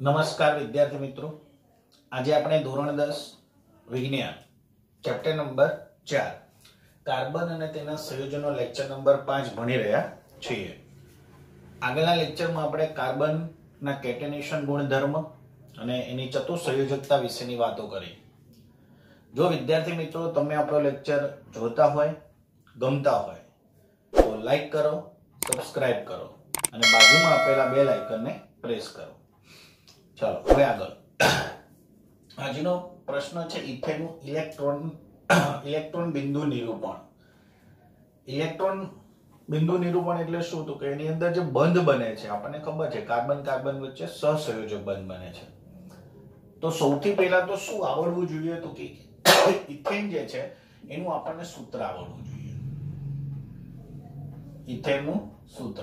નમસ્કાર વિદ્યાર્થી મિત્રો. આજે આપણે ધોરણ દસ, વિજ્ઞાન ચેપ્ટર નંબર ચાર. કાર્બન અને તેના સંયોજનો લેક્ચર નંબર પાંચ ભણી રહ્યા છીએ. આગળના લેક્ચરમાં આપણે કાર્બનના કેટેનેશન ગુણધર્મ અને એની ચતુસંયોજકતા વિશેની વાતો કરી. જો વિદ્યાર્થી મિત્રો તમે આપણો લેક્ચર જોતા હોય, ગમતા હોય, તો લાઈક કરો સબસ્ક્રાઇબ કરો અને બાજુમાં આપેલા બે લાઇકનને પ્રેસ કરો. ચાલો, હવે આગળ. આજનો પ્રશ્ન છે ઇથેનનું ઇલેક્ટ્રોન ઇલેક્ટ્રોન બિંદુ નિરૂપણ. ઇલેક્ટ્રોન બિંદુ નિરૂપણ એટલે શું? તો કે એની અંદર જે બંધ બને છે, આપણને ખબર છે, કાર્બન કાર્બન વચ્ચે સહસંયોજક બંધ બને છે. તો સૌથી પહેલા તો શું આવડવું જોઈએ? તો કે ઇથેન જે છે, એનું આપણને સૂત્ર આવડવું જોઈએ. ઇથેનનું સૂત્ર.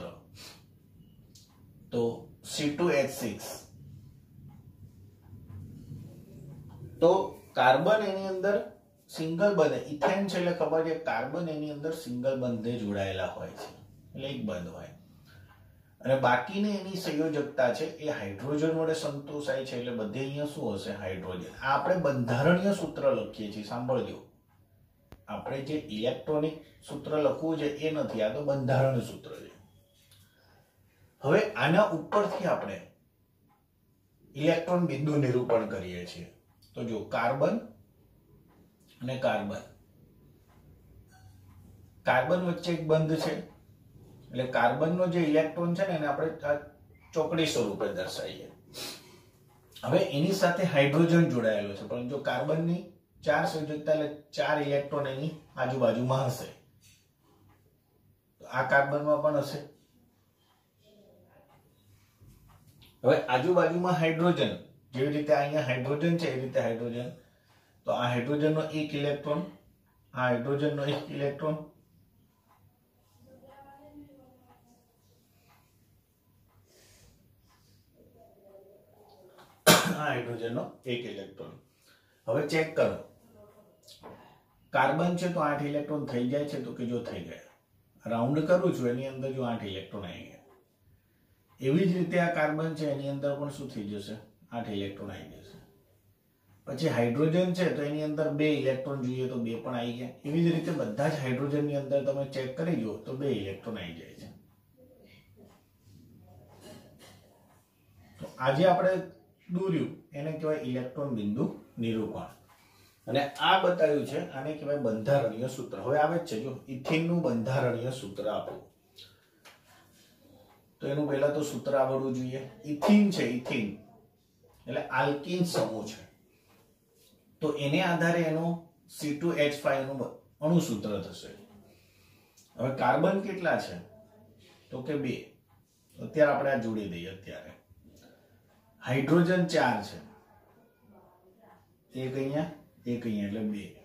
તો C2H6 તો કાર્બન એની અંદર સિંગલ બંધ, ઇથેન છે એટલે ખબર છે, કાર્બન એની અંદર સિંગલ બંધે જોડાયેલા હોય છે. એટલે એક બંધ હોય. અને બાકીની એની સંયોજકતા છે, એ હાઇડ્રોજન વડે સંતોષાય છે, એટલે બધે અહીંયા શું હશે? હાઇડ્રોજન. આ આપણે બંધારણીય સૂત્ર લખીએ છીએ, સાંભળજો. આપણે જે ઇલેક્ટ્રોનિક સૂત્ર લખવું છે, એ નથી, આ તો બંધારણ સૂત્ર છે. હવે આના ઉપરથી આપણે ઇલેક્ટ્રોન બિંદુ નિરૂપણ કરીએ છીએ. તો જો કાર્બન અને કાર્બન. કાર્બન વચ્ચે એક બંધ છે. એટલે કાર્બનનો જે ઇલેક્ટ્રોન છે ને એને આપણે ચોકડી સ્વરૂપે દર્શાવીએ. હવે એની સાથે હાઇડ્રોજન જોડાયેલો છે. પણ જો કાર્બનની ચાર સંયોજકતા એટલે ચાર ઇલેક્ટ્રોન એની આજુબાજુમાં હશે. આ કાર્બનમાં પણ હશે. હવે આજુબાજુમાં હાઇડ્રોજન. જેવી રીતે અહીંયા હાઇડ્રોજન છે, એ રીતે હાઇડ્રોજન તો આ હાઇડ્રોજનનો એક ઇલેક્ટ્રોન આ હાઇડ્રોજનનો એક ઇલેક્ટ્રોન આ હાઇડ્રોજનનો એક ઇલેક્ટ્રોન હવે ચેક કરો. કાર્બન છે તો આઠ ઇલેક્ટ્રોન થઈ જાય છે, તો કે જો થઈ ગયા. રાઉન્ડ કરું છું, એની અંદર જો આઠ ઇલેક્ટ્રોન આવી ગયા. એવી જ રીતે આ કાર્બન છે, એની અંદર પણ શું થઈ જશે? આઠ ઇલેક્ટ્રોન આવી જશે પછી હાઇડ્રોજન છે તો એની અંદર બે ઇલેક્ટ્રોન જોઈએ તો બે પણ આવી ગયા. એવી જ રીતે બધા જ હાઇડ્રોજનની અંદર તમે ચેક કરી જુઓ તો બે ઇલેક્ટ્રોન આવી જાય છે. તો આજે આપણે દોર્યું. એને કહેવાય ઇલેક્ટ્રોન બિંદુ નિરૂપણ. અને આ બતાવ્યું છે, આને કહેવાય બંધારણીય સૂત્ર. હવે આવે જ છે, જો ઇથિનનું બંધારણીય સૂત્ર આપણું તો એનું પહેલા તો સૂત્ર આવડવું જોઈએ. ઇથિન છે, ઇથિન. એટલે આલ્કિન સમૂહ છે. તો એને આધારે એનું C2H5 નું અણુ સૂત્ર થશે. હવે કાર્બન કેટલા છે? તો કે બે. અત્યારે આપણે આ જોડી દઈએ અત્યારે. હાઇડ્રોજન ચાર છે. એક અહીંયા એક અહીંયા, એટલે બે.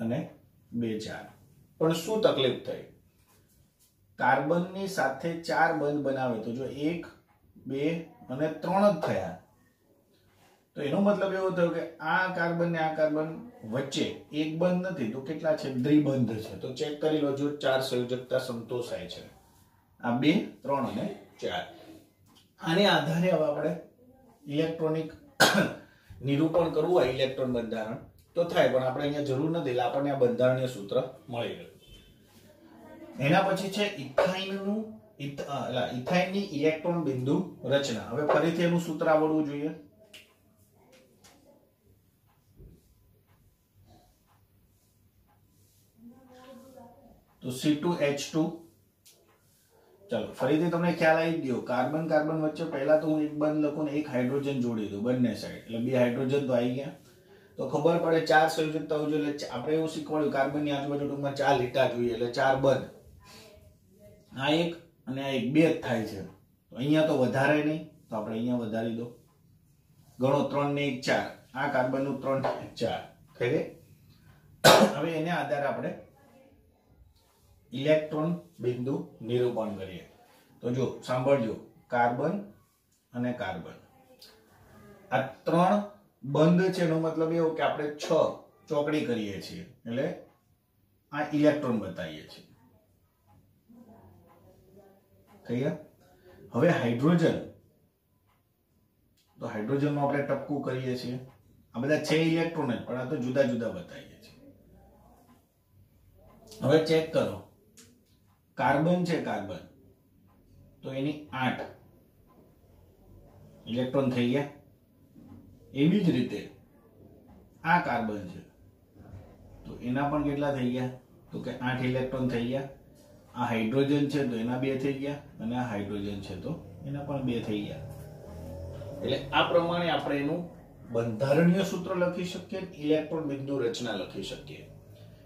અને બે ચાર. પણ શું તકલીફ થઈ? કાર્બનની સાથે ચાર બંધ બનાવે તો જો એક, બે અને ત્રણ જ થયા. તો એનો મતલબ એવો થયો કે આ કાર્બન ને આ કાર્બન વચ્ચે એક બંધ નથી, તો કેટલા છે? દ્વિબંધ છે. તો ચેક કરી લો જો ચાર સંયોજકતા સંતોષાય છે. આ બે, ત્રણ અને ચાર. આને આધારે હવે આપણે ઇલેક્ટ્રોનિક નિરૂપણ કરવું હોય, ઇલેક્ટ્રોન બંધારણ, તો થાય, પણ આપણે અહીંયા જરૂર નથી. એટલે આપણને આ બંધારણીય સૂત્ર મળી ગયું. એના પછી છે ઇથાઇનનું ઇથાઇનની ઇલેક્ટ્રોન બિંદુ રચના. હવે ફરીથી એનું સૂત્ર આવડવું જોઈએ. તો C2H2 ચાલો, ફરીથી તમને ખ્યાલ આવી ગયો. કાર્બન કાર્બન વચ્ચે પહેલા તો હું એક બંધ લખું ને એક હાઇડ્રોજન જોડી દઉં બંને સાઈડ એટલે બે હાઇડ્રોજન તો આવી ગયા. તો ખબર પડે ચાર સંયોજકતા જોઈએ એટલે આપણે એવું શીખવાડ્યું, કાર્બનની આજુબાજુ ટૂંકમાં ચાર લીટા જોઈએ, એટલે ચાર બંધ. આ એક અને આ એક બે જ થાય છે. તો અહીંયા તો વધારે નહીં, તો આપણે અહીંયા વધારી દો. ગણો ત્રણ ને એક ચાર. આ કાર્બનનું ત્રણ ચાર. થઈ ગઈ? હવે એને આધારે આપણે ઇલેક્ટ્રોન બિંદુ નિરૂપણ કરીએ. તો જો સાંભળજો. કાર્બન અને કાર્બન. આ ત્રણ બંધ છે, એનો મતલબ એવો કે આપણે છ ચોકડી કરીએ છીએ. એટલે આ ઇલેક્ટ્રોન બતાવીએ છીએ. થઈ ગયા હવે હાઇડ્રોજન. તો હાઇડ્રોજનનું આપણે ટપકું કરીએ છીએ. આ બધા છે ઇલેક્ટ્રોન જ પણ આ તો જુદા જુદા બતાવીએ છીએ. હવે ચેક કરો. કાર્બન છે કાર્બન. તો એની આઠ ઇલેક્ટ્રોન થઈ ગયા? એવી જ રીતે આ કાર્બન છે. તો એના પણ કેટલા થઈ ગયા? તો કે આઠ ઇલેક્ટ્રોન થઈ ગયા. આ હાઇડ્રોજન છે તો એના બે થઈ ગયા અને આ હાઇડ્રોજન છે તો એના પણ બે થઈ ગયા. એટલે આ પ્રમાણે આપણે એનું બંધારણીય સૂત્ર લખી શકીએ ઇલેક્ટ્રોન બિંદુ રચના લખી શકીએ.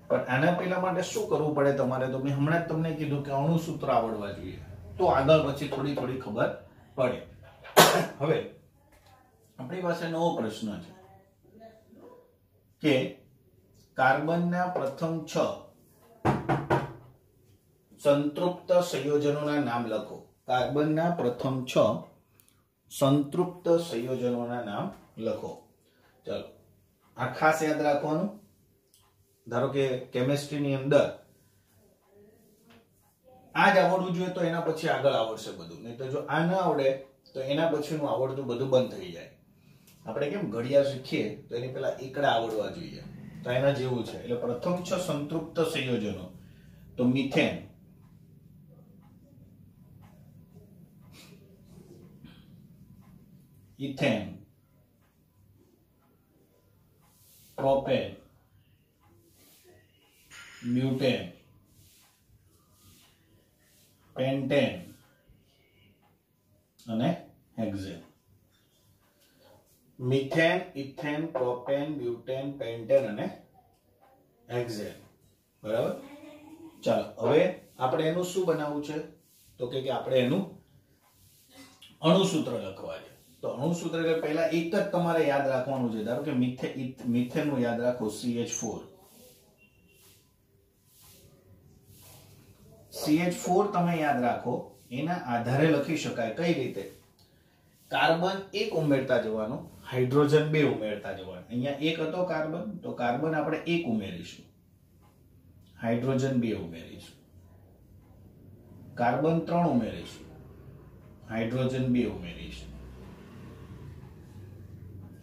પણ આના પહેલા માટે શું કરવું પડે તમારે? તો મેં હમણાં જ તમને કીધું કે અણુ સૂત્ર આવડવા જોઈએ. તો આગળ પછી થોડી થોડી ખબર પડે. હવે, આપણી પાસે નવો પ્રશ્ન છે કે કાર્બનના પ્રથમ છ સંતૃપ્ત સંયોજનોના નામ લખો. કાર્બનના પ્રથમ છ સંતૃપ્ત સંયોજનોના નામ લખો. ચાલો. આ ખાસ યાદ રાખવાનું. ધારો કે કેમેસ્ટ્રીની અંદર આ જ આવડવું જોઈએ તો એના પછી આગળ આવડશે બધું. નહીં તો જો આ ન આવડે તો એના પછીનું આવડતું બધું બંધ થઈ જાય. આપણે કેમ ઘડિયાળ શીખીએ તો એની પહેલા એકડા આવડવા જોઈએ. તો એના જેવું છે. એટલે પ્રથમ છ સંતૃપ્ત સંયોજનો. તો methane. Ethane propane butane pentane અને hexane methane ethane propane butane pentane અને હેક્ઝેન બરાબર? ચાલો, હવે આપણે એનું શું બનાવવું છે? તો કે આપણે એનું અણુસૂત્ર લખવા છે. તો અણુસૂત્ર એટલે પહેલા એક જ તમારે યાદ રાખવાનું છે. ધારો કે મિથે મિથેનનું યાદ રાખો CH4 CH4 તમે યાદ રાખો, એના આધારે લખી શકાય કઈ રીતે? કાર્બન એક ઉમેરતા જવાનું, હાઇડ્રોજન બે ઉમેરતા જવાનું. અહીંયા એક હતો કાર્બન, તો કાર્બન આપણે એક ઉમેરીશું. હાઇડ્રોજન બે ઉમેરીશું. કાર્બન ત્રણ ઉમેરીશું. હાઇડ્રોજન બે ઉમેરીશું.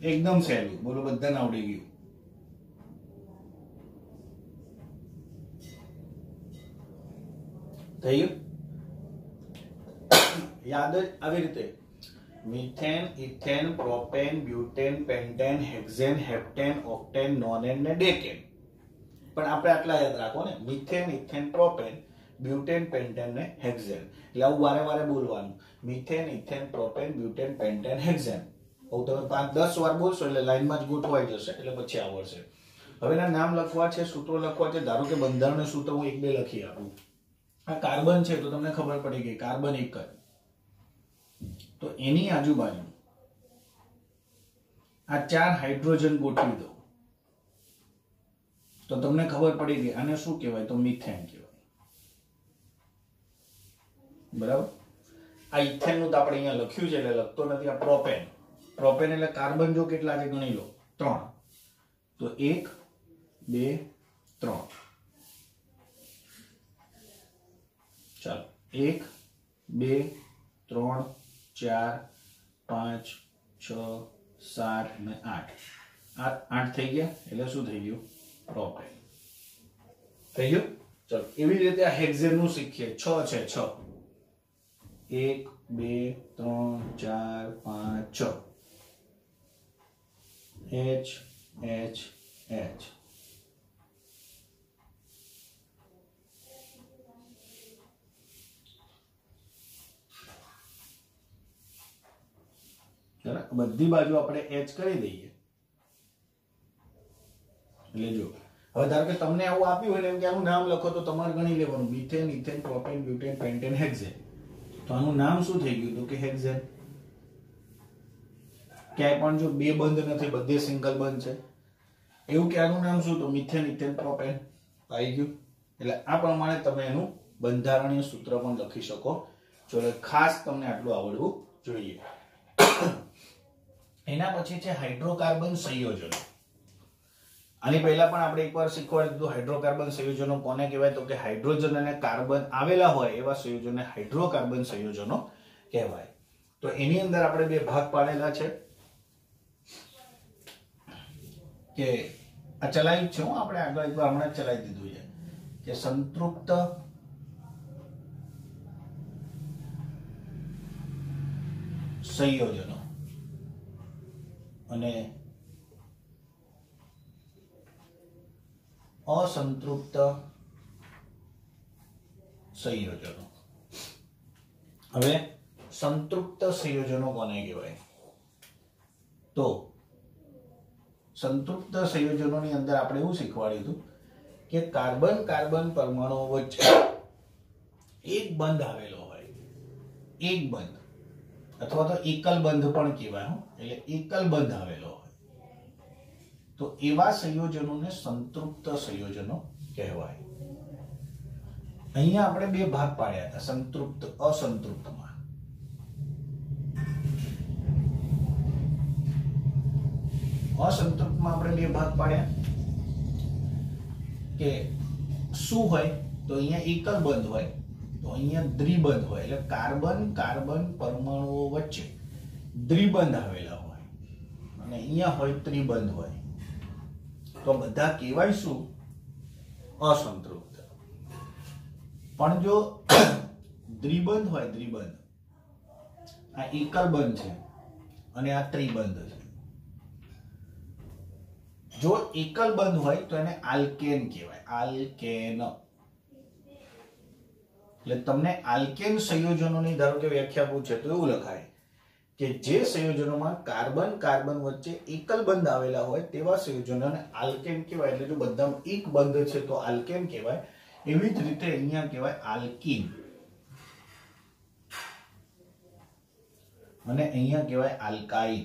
એકદમ સહેલું. બોલો, બધાને આવડી ગયું. થઈ ગયું યાદ જ આવી રીતે. Methane, ethane, propane, butane, pentane, hexane, heptane, octane, nonane ને ડેકેન. પણ આપણે આટલા યાદ રાખો ને. Methane, ethane, propane, butane, pentane ને હેક્ઝેન. એટલે આવું વારે વારે બોલવાનું. Methane, ethane, propane, butane, pentane, hexane. આવું તમે પાંચ, દસ વાર બોલશો એટલે લાઈનમાં જ ગોઠવાઈ જશે, એટલે પછી આવડશે. હવે એના નામ લખવા છે, સૂત્રો લખવા છે, ધારો કે બંધારણ સૂત્ર હું એક બે લખી આપું. આ કાર્બન છે, તો તમને ખબર પડી ગઈ, કાર્બન એક તો એની આજુબાજુ આ ચાર હાઇડ્રોજન ગોઠવી દો તો તમને ખબર પડી ગઈ, આને શું કહેવાય? તો મિથેન કહેવાય. બરાબર? આ ઇથેનનું તો આપણે અહીંયા લખ્યું છે, એટલે લખતો નથી, આ પ્રોપેન. પ્રોપેન એટલે કાર્બન જો કેટલા છે ગણી લો. ત્રણ. તો એક, બે, ત્રણ. ચાલો. એક, બે, ત્રણ, ચાર, પાંચ, છ, સાત અને આઠ. આ આઠ થઈ ગયા એટલે શું થઈ ગયું? પ્રોપેન. થઈ ગયું? ચલો. એવી રીતે આ હેક્ઝેનનું શીખીએ. છ છે છ. એક, બે, ત્રણ, ચાર, પાંચ, છ. એચ એચ એચ બધી બાજુ આપણે એચ કરી દઈએ. એટલે જો, હવે ધારો કે તમને આવું આપ્યું હોય ને એમ કે આનું નામ લખો, તો તમારે ગણી લેવાનું. Methane ethane propane butane pentane hexane તો આનું નામ શું થઈ ગયું તો કે હેક્ઝેન ક્યાંય પણ જો બે બંધ નથી, બધે સિંગલ બંધ છે. એવું કે નામ શું? તો મિથેન ઇથેન પ્રોપેન આવી ગયું. એટલે આ પ્રમાણે તમે એનું બંધારણીય સૂત્ર પણ લખી શકો. છો ખાસ તમને આટલું આવડવું જોઈએ. એના પછી છે હાઇડ્રોકાર્બન સંયોજનો. આની પહેલા પણ આપણે એકવાર શીખવાડી દીધું, હાઇડ્રોકાર્બન સંયોજનો કોને કહેવાય? તો કે હાઇડ્રોજન અને કાર્બન આવેલા હોય એવા સંયોજનને હાઇડ્રોકાર્બન સંયોજનો કહેવાય. તો એની અંદર આપણે બે ભાગ પાડેલા છે. કે આ ચલાવ્યું છે હું આપણે આગળ એકવાર હમણાં ચલાવી દીધું છે. કે સંતૃપ્ત સંયોજનો. અને અસંતૃપ્ત સંયોજનો. હવે સંતૃપ્ત સંયોજનો કોને કહેવાય? તો સંતૃપ્ત સંયોજનોની અંદર આપણે એવું શીખવાડ્યું હતું કે કાર્બન કાર્બન પરમાણુ વચ્ચે એક બંધ આવેલો હોય. એક બંધ. અથવા તો એકલ બંધ પણ કહેવાય. એટલે એકલ બંધ આવેલો હોય. તો એવા સંયોજનોને સંતૃપ્ત સંયોજનો કહેવાય. અહીંયા આપણે બે ભાગ પાડ્યા હતા. સંતૃપ્ત, અસંતૃપ્તમાં. અસંતૃપ્તમાં આપણે બે ભાગ પાડ્યા કે શું હોય તો અહીંયા એકલ બંધ હોય તો અહીંયા દ્વિબંધ હોય એટલે કાર્બન કાર્બન પરમાણુઓ વચ્ચે દ્વિબંધ આવેલા હોય. અને અહીંયા હોય ત્રિબંધ હોય. તો બધા કહેવાય શું? અસંતૃપ્ત. પણ જો દ્વિબંધ હોય દ્વિબંધ, આ એકલ બંધ છે અને આ ત્રિબંધ છે. જો એકલ બંધ હોય તો એને આલ્કેન કહેવાય. આલ્કેન. એટલે તમને આલ્કેન સંયોજનોની ધારો કે વ્યાખ્યા પૂછે તો એવું લખાય કે જે સંયોજનોમાં કાર્બન કાર્બન વચ્ચે એકલ બંધ આવેલા હોય તેવા સંયોજનોને આલ્કેન કહેવાય. એટલે જો બધામાં એક બંધ છે તો આલ્કેન કહેવાય. એવી જ રીતે અહીંયા કહેવાય આલ્કીન. અને અહીંયા કહેવાય આલ્કાઇન.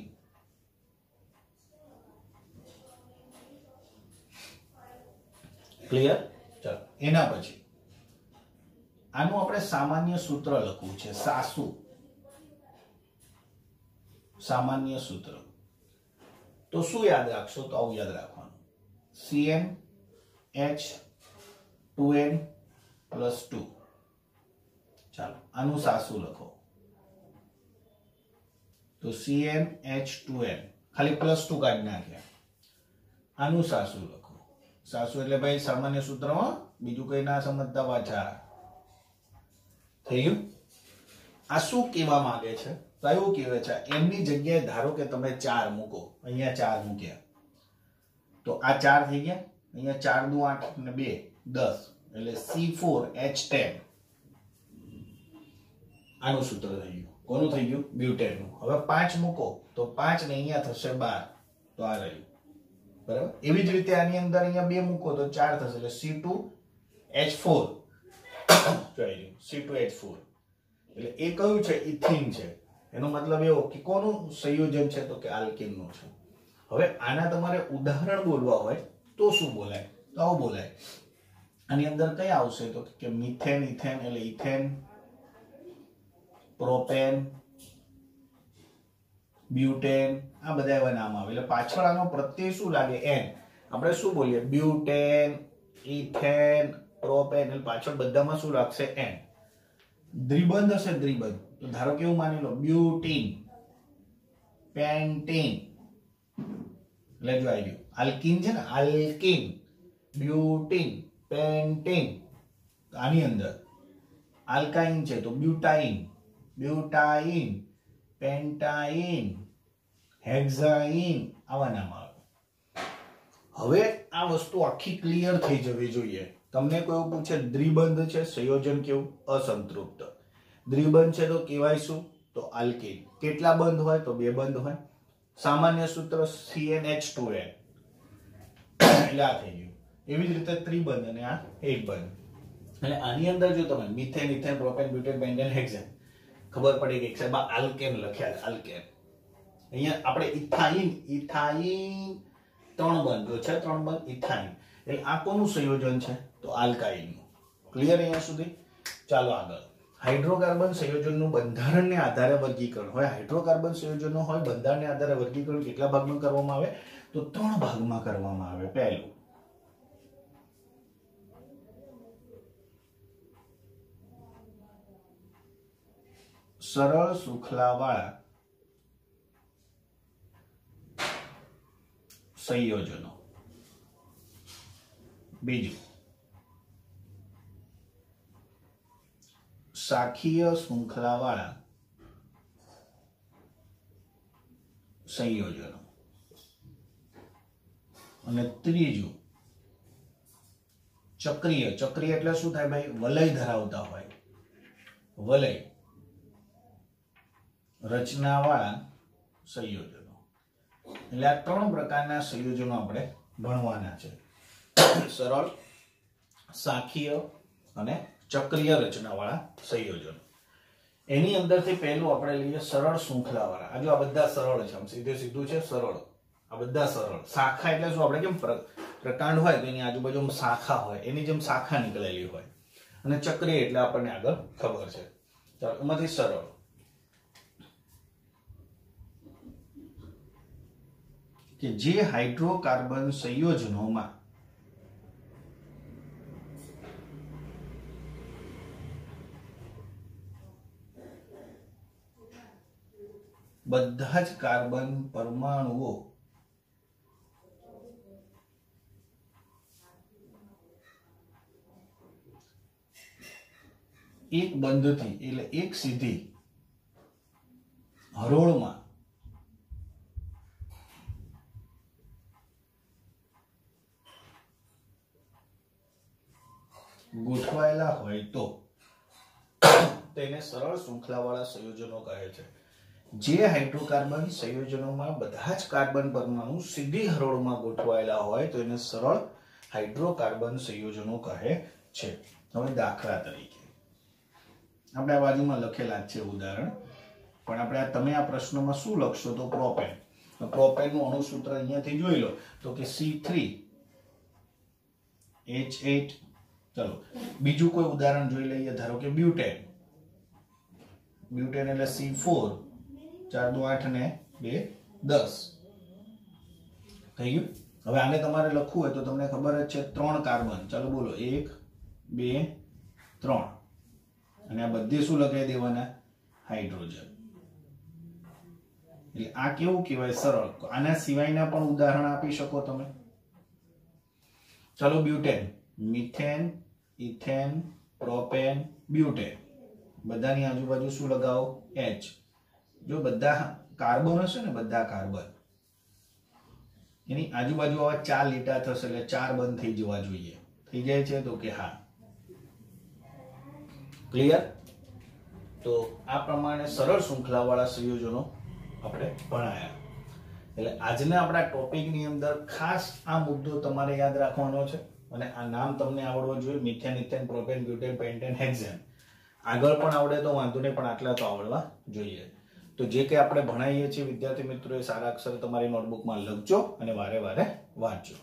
ક્લિયર ચલો. એના પછી, આનું આપણે સામાન્ય સૂત્ર લખવું છે, સાસુ. સામાન્ય સૂત્ર. તો શું યાદ રાખશો? તો આવું યાદ રાખવાનું. CM H two N plus two. ચાલો, આનું સાસુ લખો. તો સીએમ એચ ટુ એન ખાલી પ્લસ ટુ કાઢી નાખ્યા આનું સાસુ લખો. સાસુ એટલે ભાઈ સામાન્ય સૂત્રમાં બીજું કઈ ના સમજતા પાછા. થઈ ગયું? આ શું કહેવા માંગે છે? તો એવું કહેવે છે, એમની જગ્યાએ ધારો કે તમે ચાર મૂકો, અહીંયા ચાર મૂક્યા. તો આ ચાર થઈ ગયા? અહીંયા ચાર દુ આઠ ને બે, દસ. એટલે સી ફોર, એચ ટેન. આનું સૂત્ર થઈ ગયું. કોનું થઈ ગયું? બ્યુટેનનું. હવે પાંચ મૂકો, તો પાંચ ને અહીંયા થશે બાર. તો આ રહ્યું. બરાબર? એવી જ રીતે આની અંદર અહીંયા બે મૂકો તો ચાર થશે એટલે C two H four C two H four એટલે એ કયું છે? ઇથિન છે. એનો મતલબ એવો કે કોનું સંયોજન છે તો કે આલ્કિનનું છે. હવે આના તમારે ઉદાહરણ બોલવા હોય તો શું બોલાય? તો આવું બોલાય. આની અંદર કઈ આવશે તો કે મિથેન, ઇથેન એટલે ઇથેન, પ્રોપેન બ્યુટેન, આ બધા એવા નામ આવે. એટલે પાછળ આનો પ્રત્યય શું લાગે? એન આપણે શું બોલીએ? Butane, ethane, propane. એટલે પાછળ બધામાં શું લાગશે? એન દ્વિબંધ હશે દ્વિબંધ? તો ધારો કે એવું માની લો, બ્યુટીન, પેન્ટીન. એટલે જો આવી ગયું આલ્કિન છે ને, આલ્કિન, બ્યુટીન, પેન્ટીન. આની અંદર. આલ્કાઇન છે તો બ્યુટાઇન બ્યુટાઇન. પેન્ટાઇન, હેક્ઝાઇન, આવા નામ આવે. હવે આ વસ્તુ આખી ક્લિયર થઈ જવી જોઈએ. તમને કોઈ પૂછે દ્વિબંધ છે, સંયોજન કેવું? અસંતૃપ્ત. દ્વિબંધ છે તો કહેવાય શું? તો આલ્કિન. કેટલા બંધ હોય? તો બે બંધ હોય. સામાન્ય સૂત્ર CnH2n એટલે આ થઈ ગયું. એવી જ રીતે ત્રિબંધ અને આ એક બંધ એટલે આની અંદર જો તમે methane, ethane, propane, butane, benzene hexane ખબર પડી ગઈ સાહેબ આલ્કેન લખ્યા છે આલ્કેન અહીંયા આપણે ઇથાઇન ઇથાઇન ત્રણ બંધો છે, ત્રણ બંધ ઇથાઇન. એટલે આ કોનું સંયોજન છે? તો આલ્કાઇનનું. ક્લિયર અહીંયા સુધી? ચાલો આગળ. હાઇડ્રોકાર્બન સંયોજનનું બંધારણને આધારે વર્ગીકરણ હોય. હાઇડ્રોકાર્બન સંયોજનો હોય, બંધારણને આધારે વર્ગીકરણ કેટલા ભાગમાં કરવામાં આવે? તો ત્રણ ભાગમાં કરવામાં આવે. પહેલું સરળ સુખલાવાળા સંયોજનો. બીજું. શાખીય શૃંખલાવાળા સંયોજનો. અને ત્રીજું, ચક્રીય. ચક્રીય એટલે શું થાય ભાઈ? વલય ધરાવતા હોય. વલય. રચનાવાળા સંયોજનો. એટલે આ ત્રણ પ્રકારના સંયોજનો આપણે ભણવાના છે. સરળ શાખીય અને ચક્રીય રચનાવાળા સંયોજનો. એની અંદરથી પહેલું આપણે લઈએ સરળ શૃંખલાવાળા. આ આ બધા સરળ છે, આમ સીધે સીધું છે, સરળ. આ બધા સરળ. શાખા એટલે શું? આપણે કેમ પ્ર- પ્રકાંડ હોય તો એની આજુબાજુ શાખા હોય. એની જેમ શાખા નીકળેલી હોય. અને ચક્રીય એટલે આપણને આગળ ખબર છે. એમાંથી સરળ. કે જે હાઇડ્રોકાર્બન સંયોજનોમાં બધા જ કાર્બન પરમાણુઓ એક બંધથી એટલે એક સીધી હરોળમાં ગોઠવાયેલા હોય તો તેને સરળ શૃંખલાવાળા સંયોજનો કહે છે. જે હાઇડ્રોકાર્બન સંયોજનોમાં બધા જ કાર્બન પરમાણુ સીધી હરોળમાં ગોઠવાયેલા હોય તો એને સરળ હાઇડ્રોકાર્બન સંયોજનો કહે છે. હવે દાખલા તરીકે. આપણે આ બાજુમાં લખેલા છે ઉદાહરણ. પણ આપણે આ તમે આ પ્રશ્નમાં શું લખશો તો પ્રોપેન. પ્રોપેનનું અણુસૂત્ર અહીંયાથી જોઈ લો. તો કે સી થ્રી એચ એટ ચલો. બીજું કોઈ ઉદાહરણ જોઈ લઈએ, ધારો કે બ્યુટેન. બ્યુટેન એટલે સી ફોર, ચાર દો આઠ ને બે દસ. થઈ ગયું? હવે આને તમારે લખવું હોય તો તમને ખબર જ છે ત્રણ કાર્બન. ચાલો બોલો, એક, બે, ત્રણ. અને આ બધે શું લગાવી દેવાના? હાઇડ્રોજન. એટલે આ કેવું કહેવાય? સરળ. આના સિવાયના પણ ઉદાહરણ આપી શકો તમે. ચલો, butane. Methane, ethane, propane, butane. બધાની આજુબાજુ શું લગાવો? એચ જો બધા કાર્બન હશે ને, બધા કાર્બન. એની આજુબાજુ આવા ચાર લીટા થશે એટલે ચાર બંધ થઈ જવા જોઈએ. થઈ જાય છે તો કે હા. ક્લિયર તો આ પ્રમાણે સરળ શૃંખલાવાળા સંયોજનો આપણે ભણાયા. એટલે આજના આપણા ટોપિકની અંદર ખાસ આ મુદ્દો તમારે યાદ રાખવાનો છે. અને આ નામ તમને આવડવો જોઈએ, methane, ethane, propane, butane, pentane, hexane. આગળ પણ આવડે તો વાંધો નહીં, પણ આટલા તો આવડવા જોઈએ. તો જે કંઈ આપણે ભણાવીએ છીએ, વિદ્યાર્થી મિત્રો એ સારા અક્ષર તમારી નોટબુકમાં લખજો અને વારે વારે વાંચજો.